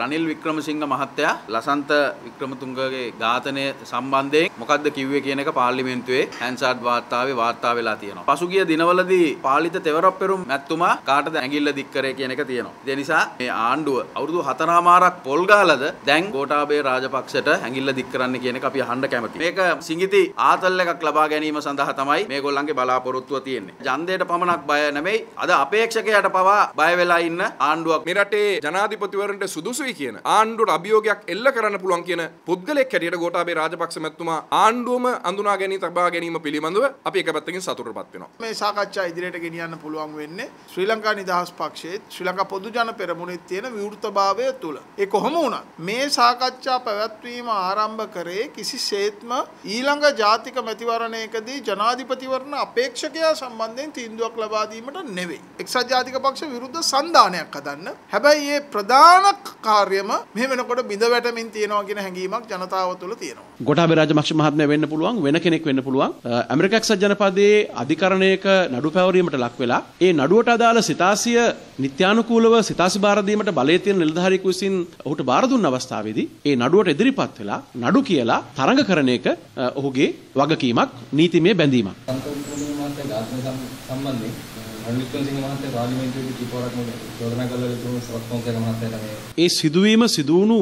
රනිල් වික්‍රමසිංහ මහත්තයා ලසන්ත වික්‍රමතුංගගේ ඝාතනය සම්බන්ධයෙන් මොකද්ද කිව්වේ කියන එක පාර්ලිමේන්තුවේ හැන්සාඩ් වාර්තාවේ වාර්තා වෙලා තියෙනවා. පසුගිය දිනවලදී පාලිත තෙවරප්පෙරුම් මැතිතුමා කාටද ඇඟිල්ල දික් කරේ කියන එක තියෙනවා. ඒ නිසා මේ ආණ්ඩුව අවුරුදු හතරමාරක් පොල් ගහලාද දැන් ගෝඨාභය රාජපක්ෂට ඇඟිල්ල දික් කරන්න කියන එක අපි අහන්න කැමතියි. මේක සිඟිති ආතල් එකක් ලබා ගැනීම සඳහා තමයි මේගොල්ලන්ගේ බලාපොරොත්තුව තියෙන්නේ. ඡන්දයට පමණක් බය නෙමෙයි අද අපේක්ෂකයට පවා බය වෙලා ඉන්න ආණ්ඩුවක් මේ රටේ ජනාධිපතිවරන්ට සුදුසුයි කියන ආණ්ඩුවට අභියෝගයක් එල්ල කරන්න පුළුවන් කියන පුද්ගලෙක් හැටියට ගෝඨාභය රාජපක්ෂ මැතිතුමා ආණ්ඩුවම අඳුනා ගැනීම තබා ගැනීම පිළිබඳව අපි එක පැත්තකින් සතුටුපත් වෙනවා. මේ සාකච්ඡා ඉදිරියට ගෙනියන්න පුළුවන් වෙන්නේ ශ්‍රී ලංකා නිදහස් පක්ෂයේත් ශ්‍රී ලංකා පොදු ජන පෙරමුණෙත් තියෙන විවෘතභාවය තුළ. ඒ කොහොම වුණත් මේ සාකච්ඡා පැවැත්වීම ආරම්භ කරේ කිසිසේත්ම ඊළඟ ජාතික මැතිවරණයකදී ජනාධිපතිවරණ අපේක්ෂකයා සම්බන්ධයෙන් තීන්දුවක් ලබා දීමට නෙවෙයි. එක්සත් ජාතික පක්ෂ විරුද්ධ සන්ධානයක් හදන්න. හැබැයි මේ ප්‍රධාන කාර්යම මෙහෙ වෙනකොට බිඳ වැටමින් තියෙනවා කියන හැඟීමක් ජනතාව තුළ තියෙනවා. ගොටාබේ රාජපක්ෂ මහත්මයා වෙන්න පුළුවන් වෙන කෙනෙක් වෙන්න පුළුවන්. ඇමරිකා එක්සත් ජනපදයේ අධිකරණයක නඩු පැවරීමට ලක් වෙලා ඒ නඩුවට අදාළ සිතාසිය නිත්‍යානුකූලව සිතාසි බාර දීමට බලය තියෙන නිලධාරියෙකු විසින් ඔහුට බාර දුන්න අවස්ථාවේදී ඒ නඩුවට ඉදිරිපත් වෙලා නඩු කියලා තරඟ කරන එක ඔහුගේ වගකීමක් නීතිමය බැඳීමක්. සම්බන්ධයෙන් ඒ සිදුවීම සිදුවුණු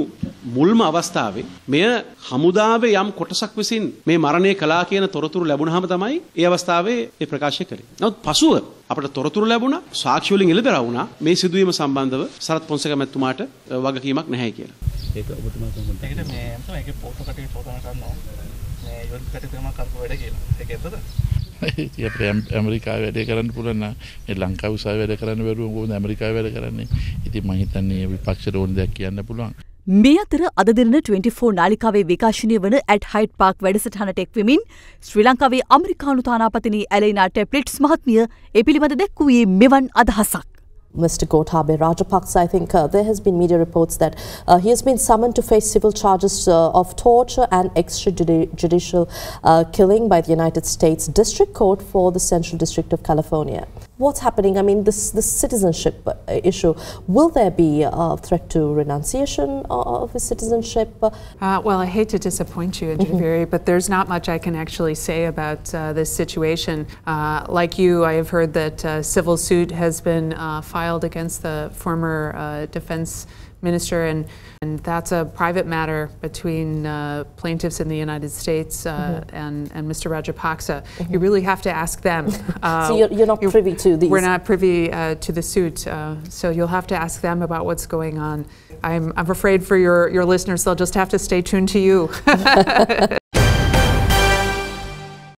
මුල්ම අවස්ථාවේ මෙය හමුදාවේ යම් කොටසක් විසින් මේ මරණය කළා කියන තොරතුරු ලැබුණාම තමයි ඒ අවස්ථාවේ ඒ ප්‍රකාශය කළේ. නමුත් පසුව අපට තොරතුරු ලැබුණා සාක්ෂි වලින් එළිදරව් වුණා මේ සිදුවීම සම්බන්ධව සරත් පොන්සේක මැතිතුමාට වගකීමක් නැහැ කියලා. ඒක ඔබතුමා කොහොමද? ඒකට මේ තමයි ඒකේ පොතෝ කටේ චෝදනා කරනවා. මේ යොත් කටේ තමයි කරපු වැඩ කියලා. ඒක ඇත්තද? ඇමරිකා වැඩ කරන්න පුළන්න ලංකා උසා වැඩ කරන්න බැරුව ගොද ඇමරිකා වැඩ කරන්නේ ඉති මහිතන්නේ විපක්ෂ ඕන දෙයක් කියන්න පුළුවන්. මේ අතර අද දින 24 නාලිකාවේ විකාශනය වන ඇට් හයිට් පාක් වැඩසටහනට එක්වෙමින් ශ්‍රී ලංකාවේ අමරිකානු තානාපතිනි ඇලයිනා ටෙප්ලිට්ස් මහත්මිය ඒ පිළිබඳ දැක්වූයේ මෙවන් අදහසක්. Mr. Gotabaya Rajapaksa, I think uh, there has been media reports that uh, he has been summoned to face civil charges uh, of torture and extrajudicial uh, killing by the United States District Court for the Central District of California. What's happening? I mean, this, this citizenship issue, will there be a threat to renunciation of his citizenship? Uh, well, I hate to disappoint you, mm-hmm. Javiri, but there's not much I can actually say about uh, this situation. Uh, like you, I have heard that a civil suit has been filed against the former uh, defense minister, and, and that's a private matter between uh, plaintiffs in the United States uh, mm-hmm. and, and Mr. Rajapaksa. Mm-hmm. You really have to ask them. so you're, you're not privy to these? We're not privy to the suit, so you'll have to ask them about what's going on. I'm, I'm afraid for your, your listeners, they'll just have to stay tuned to you.